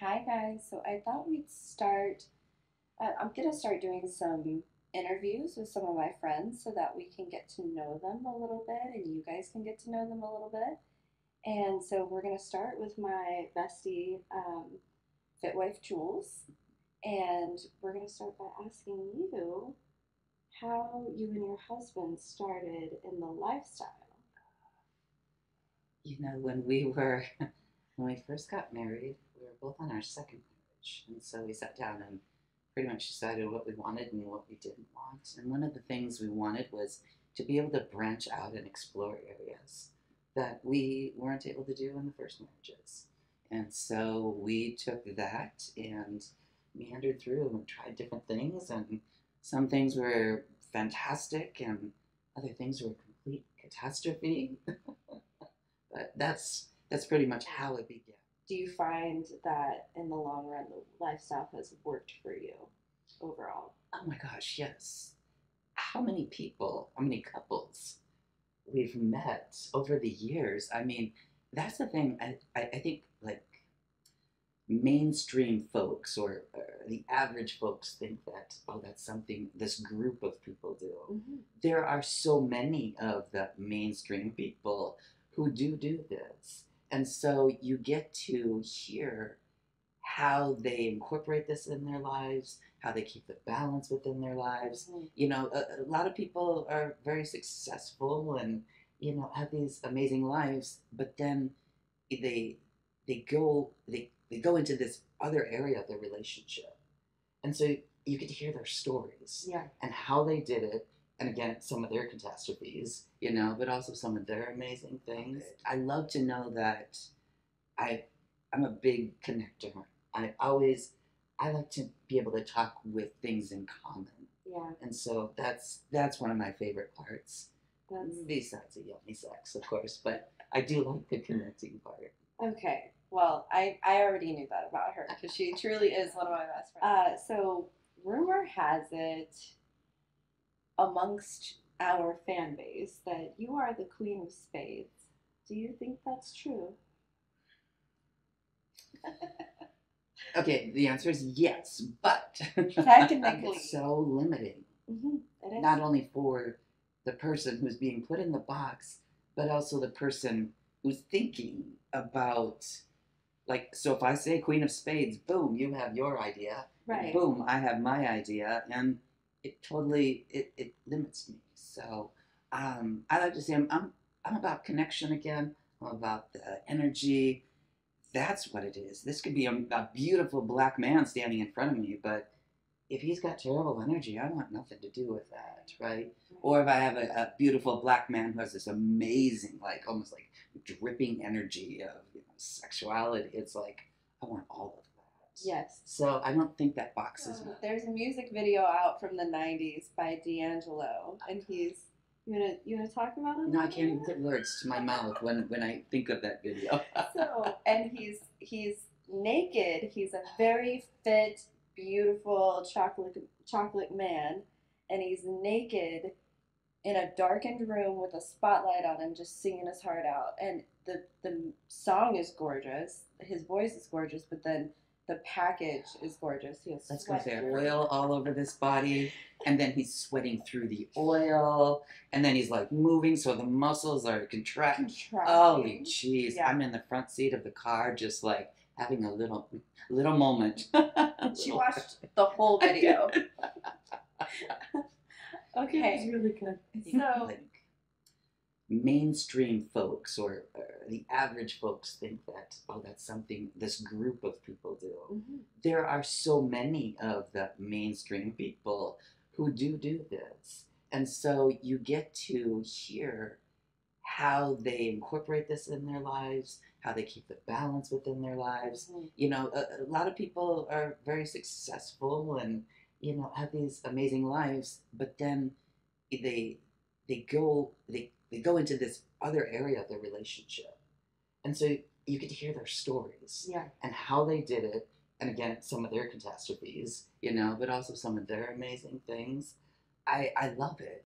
Hi guys, so I thought we'd start. Uh, I'm gonna start doing some interviews with some of my friends so that we can get to know them a little bit and you guys can get to know them a little bit. And so we're gonna start with my bestie, um, Fitwife Jewels, and we're gonna start by asking you how you and your husband started in the lifestyle. You know, when we were when we first got married, both on our second marriage, and so we sat down and pretty much decided what we wanted and what we didn't want. And one of the things we wanted was to be able to branch out and explore areas that we weren't able to do in the first marriages. And so we took that and meandered through and tried different things, and some things were fantastic, and other things were complete catastrophe. but that's that's pretty much how it began. Do you find that in the long run the lifestyle has worked for you overall? Oh my gosh, yes. How many people, how many couples we've met over the years? I mean, that's the thing. I, I, I think like mainstream folks or, or the average folks think that, oh, that's something this group of people do. Mm-hmm. There are so many of the mainstream people who do do this. And so you get to hear how they incorporate this in their lives, how they keep the balance within their lives. Mhm. You know, a, a lot of people are very successful and you know have these amazing lives, but then they they go they they go into this other area of their relationship, and so you get to hear their stories Yeah. and how they did it. And again, some of their catastrophes, you know, but also some of their amazing things. I love to know that I, I'm a big connector. I always, I like to be able to talk with things in common, Yeah. and so that's that's one of my favorite parts. That's Besides the yummy sex, of course, but I do like the connecting part. okay. Well, I I already knew that about her because she truly is one of my best friends. Uh, so rumor has it amongst our fan base that you are the queen of spades. Do you think that's true? Okay, the answer is yes, but Technically. it's so limiting. Mm-hmm. It not only for the person who's being put in the box, but also the person who's thinking about, like, so if I say Queen of Spades, boom, you have your idea. right. Boom, I have my idea, and it totally it, it limits me. So um, I like to say I'm, I'm I'm about connection again. I'm about the energy. That's what it is. This could be a, a beautiful black man standing in front of me, but if he's got terrible energy, I want nothing to do with that, right? Or if I have a, a beautiful black man who has this amazing, like almost like dripping energy of you know, sexuality, it's like I want all of Yes. So I don't think that boxes me. There's a music video out from the '90s by D'Angelo, and he's you wanna you wanna talk about it? No, I can't even put words to my mouth when, when I think of that video. So, and he's he's naked. He's a very fit, beautiful chocolate chocolate man, and he's naked in a darkened room with a spotlight on him, just singing his heart out. And the the song is gorgeous. His voice is gorgeous, but then the package is gorgeous. He has Let's go sweat there. everywhere. Oil all over this body, and then he's sweating through the oil, and then he's like moving so the muscles are contracting. Contracting. Holy jeez! Yeah. I'm in the front seat of the car, just like having a little little moment. She watched the whole video. okay. It was really good. So- like mainstream folks or, or the average folks think that oh that's something this group of people do Mhm. there are so many of the mainstream people who do do this and so you get to hear how they incorporate this in their lives how they keep the balance within their lives Mhm. you know a, a lot of people are very successful and you know have these amazing lives but then they they go they they go into this other area of their relationship. And so you get to hear their stories Yeah. and how they did it. And again some of their catastrophes you know but also some of their amazing things. I i love it